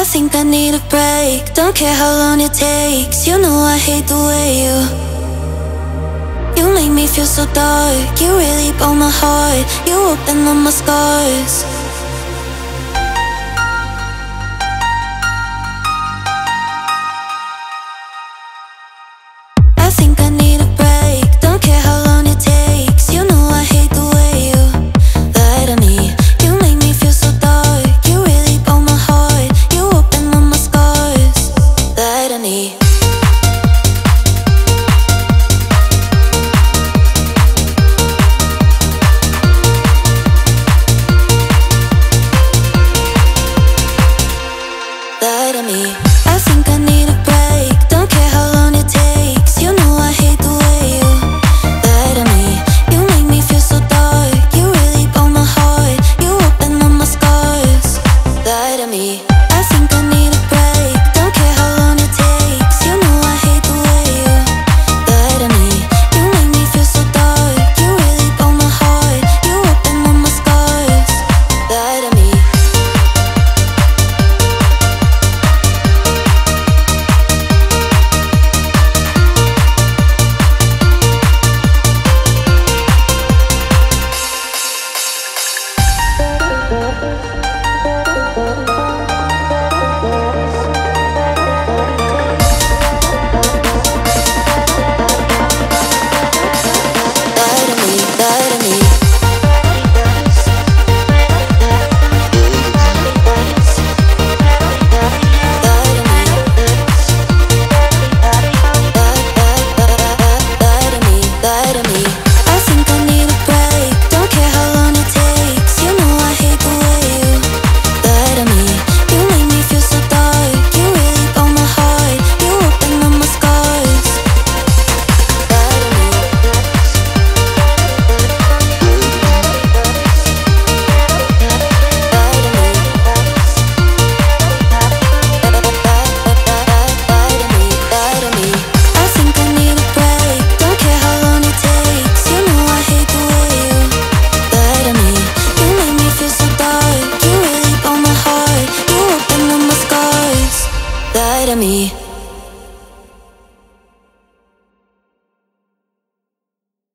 I think I need a break. Don't care how long it takes. You know I hate the way you. You make me feel so dark. You really broke my heart. You open up my scars. I think I need to me. I think I need